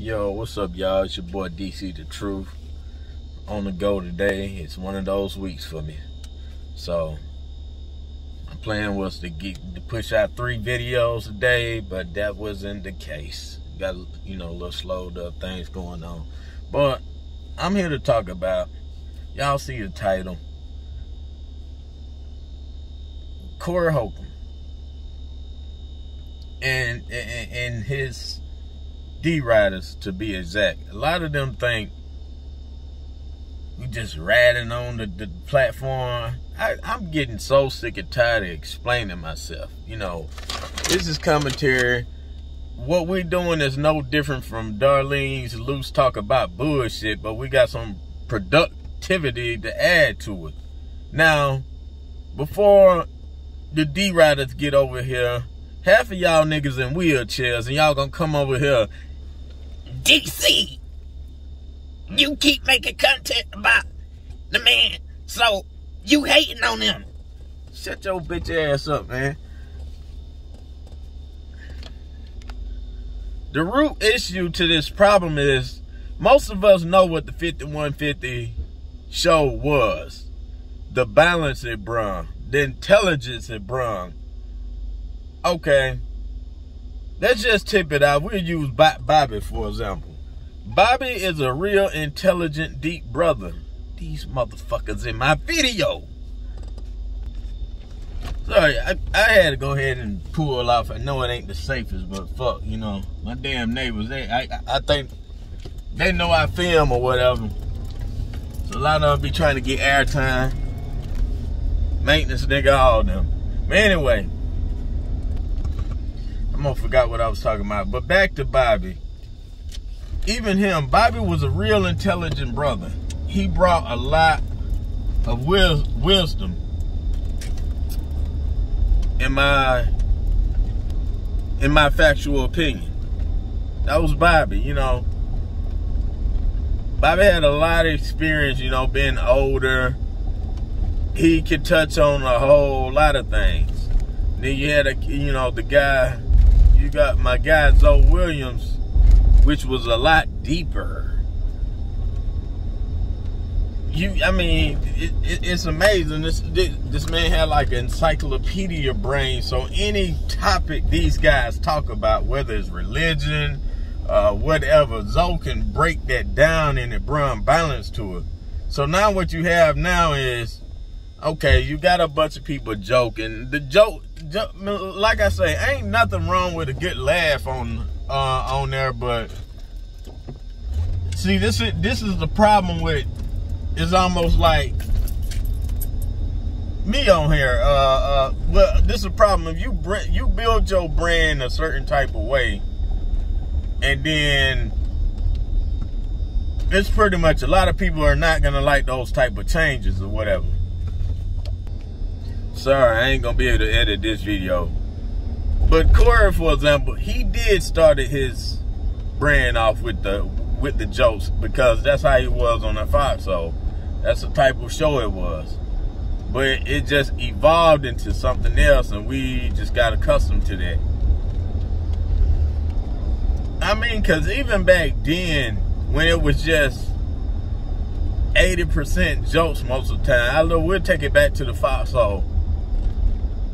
Yo, what's up, y'all? It's your boy DC The Truth. On the go today. It's one of those weeks for me. So, my plan was to get to push out three videos a day, but that wasn't the case. Got you know a little slowed up things going on. But I'm here to talk about y'all see the title. Corey Holcomb and and, and his D riders to be exact. A lot of them think we just ratting on the, the platform. I, I'm getting so sick and tired of explaining myself. You know, this is commentary. What we're doing is no different from Darlene's loose talk about bullshit, but we got some productivity to add to it. Now, before the D riders get over here, half of y'all niggas in wheelchairs and y'all gonna come over here DC, you keep making content about the man, so you hating on him. Shut your bitch ass up, man. The root issue to this problem is most of us know what the 5150 show was. The balance it brung, the intelligence it brung. Okay, Let's just tip it out. We'll use Bobby, for example. Bobby is a real intelligent, deep brother. These motherfuckers in my video. Sorry, I, I had to go ahead and pull off. I know it ain't the safest, but fuck, you know, my damn neighbors, they, I, I think they know I film or whatever. So a lot of them be trying to get airtime. Maintenance nigga, all them. But anyway, I'm gonna forgot what I was talking about. But back to Bobby. Even him, Bobby was a real intelligent brother. He brought a lot of wisdom in my in my factual opinion. That was Bobby, you know. Bobby had a lot of experience, you know, being older. He could touch on a whole lot of things. Then you had a, you know, the guy you got my guy Zo Williams, which was a lot deeper. You, I mean, it, it, it's amazing. This, this this man had like an encyclopedia brain. So any topic these guys talk about, whether it's religion, uh, whatever, Zo can break that down and it bring balance to it. So now what you have now is, okay, you got a bunch of people joking. The joke, like I say, ain't nothing wrong with a good laugh on uh, on there, but see, this is this is the problem with. It's almost like me on here. Uh, uh, well, this is a problem. If you you build your brand a certain type of way, and then it's pretty much a lot of people are not gonna like those type of changes or whatever. Sorry, I ain't gonna be able to edit this video. But Corey, for example, he did started his brand off with the with the jokes because that's how he was on the Fox. So that's the type of show it was. But it just evolved into something else, and we just got accustomed to that. I mean, because even back then, when it was just 80% jokes most of the time, I know we'll take it back to the Fox.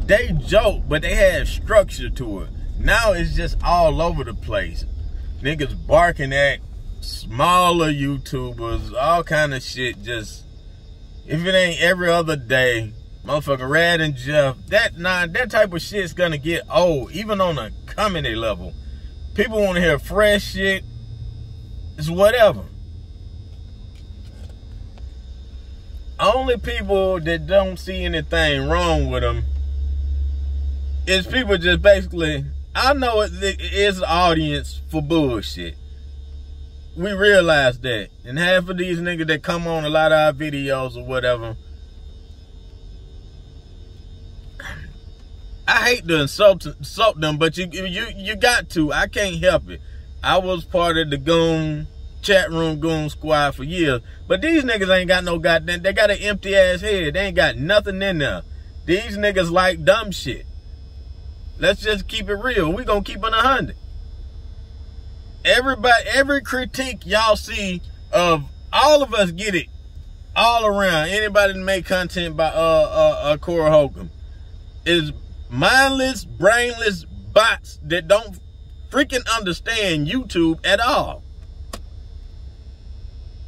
They joke, but they had structure to it. Now it's just all over the place. Niggas barking at smaller YouTubers, all kind of shit. Just if it ain't every other day, motherfucker Rad and Jeff, that nah, that type of shit's gonna get old, even on a comedy level. People want to hear fresh shit. It's whatever. Only people that don't see anything wrong with them is people just basically, I know it is an audience for bullshit. We realize that. And half of these niggas that come on a lot of our videos or whatever, I hate to insult, insult them, but you you you got to. I can't help it. I was part of the goon chat room goon squad for years, but these niggas ain't got no goddamn. They got an empty ass head. They ain't got nothing in there. These niggas like dumb shit. Let's just keep it real. we going to keep it a 100. everybody, every critique y'all see of all of us get it all around. Anybody that make content by uh uh, uh Corey Holcomb is mindless, brainless bots that don't freaking understand YouTube at all.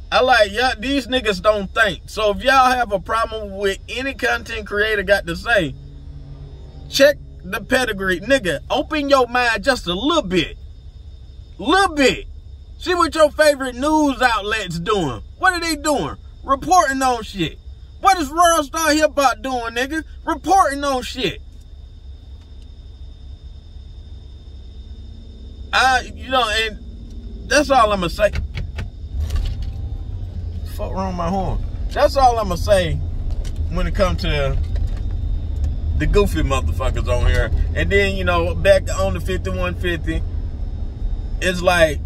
I like y'all. These niggas don't think. So if y'all have a problem with any content creator got to say, check the pedigree, nigga. Open your mind just a little bit, little bit. See what your favorite news outlets doing. What are they doing? Reporting on shit. What is World Star Hip Hop doing, nigga? Reporting on shit. I, you know, and that's all I'm gonna say fuck wrong my horn? That's all I'm gonna say when it comes to the goofy motherfuckers on here. And then, you know, back on the 5150, it's like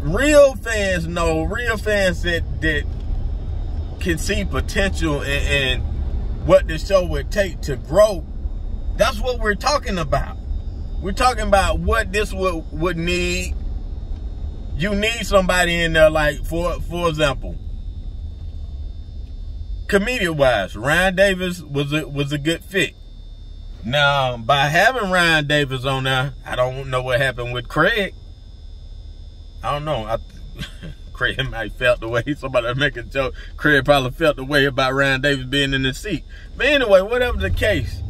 real fans know, real fans that that can see potential and, what the show would take to grow. That's what we're talking about. We're talking about what this would would need you need somebody in there like for for example comedian wise ryan davis was a was a good fit. Now by having ryan davis on there i don't know what happened with kraig. I don't know. I, kraig might felt the way somebody make a joke. Kraig probably felt the way about ryan davis being in the seat. But anyway whatever the case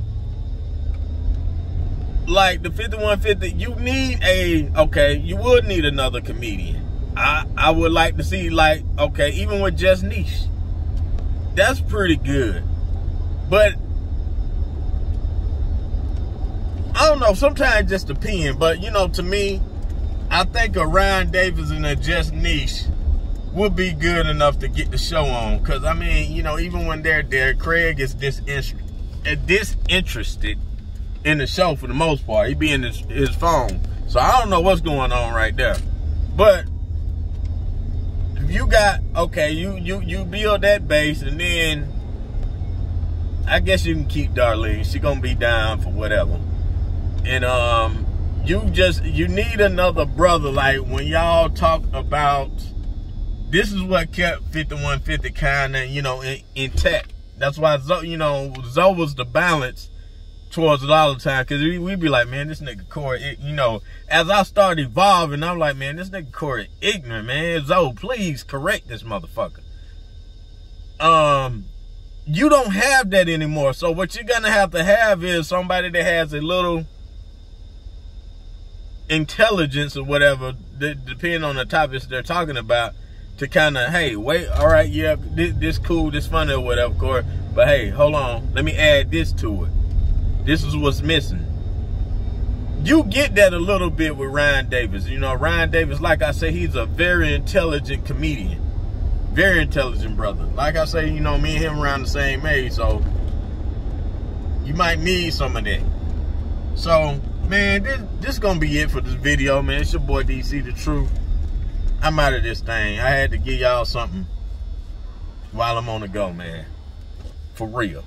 like the 5150, you need a okay, you would need another comedian. I I would like to see like okay, even with just niche. That's pretty good. But I don't know, sometimes just opinion, but you know, to me, I think a Ryan Davis and a just niche would be good enough to get the show on. Cause I mean, you know, even when they're there, Kraig is disinterested disinterested in the show for the most part. He be in his, his phone. So I don't know what's going on right there. But if you got okay, you you you build that base and then I guess you can keep Darlene. She gonna be down for whatever. And um you just you need another brother like when y'all talk about this is what kept 5150 kind of you know in, intact that's why Zo, you know Zo was the balance towards it all the time because we, we be like, man, this nigga Corey, you know, as I start evolving, I'm like, man, this nigga Corey ignorant, man. Zo, please correct this motherfucker. Um, you don't have that anymore. So what you're gonna have to have is somebody that has a little intelligence or whatever, depending on the topics they're talking about, to kind of, hey, wait, all right, yeah, this, this cool, this funny or whatever, Corey. But hey, hold on, let me add this to it this is what's missing. You get that a little bit with Ryan Davis. You know, Ryan Davis, like I say, he's a very intelligent comedian. Very intelligent brother. Like I say, you know, me and him around the same age, so you might need some of that. So, man, this this gonna be it for this video, man. It's your boy DC the Truth. I'm out of this thing. I had to give y'all something while I'm on the go, man. For real.